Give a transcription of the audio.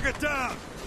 Target down!